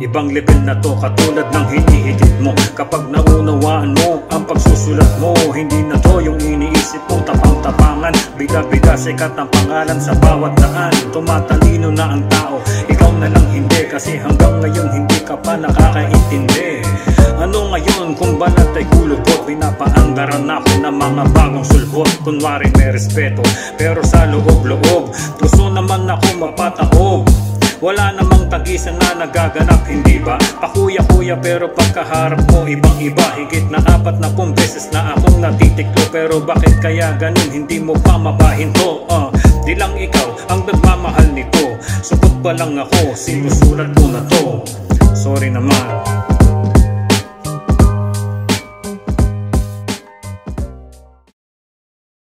Ibang level na to katulad ng hinihigit mo. Kapag naunawaan mo ang pagsusulat mo Hindi na to yung iniisip mo. Tapang-tapangan Bida-bida sikat ang pangalan sa bawat daan. Tumatalino na ang tao Ikaw na lang hindi. Kasi hanggang ngayon hindi ka pa nakakaintindi. Ano ngayon kung balat ay kulubot? Pinapaanggaran ako ng mga bagong sulbot Kunwari may respeto pero sa loob-loob Gusto naman ako mapataob wala namang tagisan na nagaganap, hindi ba? Pakuya-kuya pero pagkaharap mo ibang-iba Higit na apat na pong beses na akong natitiklo. Pero bakit kaya ganun? Hindi mo pa mapahinto? Uh, di lang ikaw ang nagmamahal nito. Supot pa lang ako, sinusulat ko na to. Sorry naman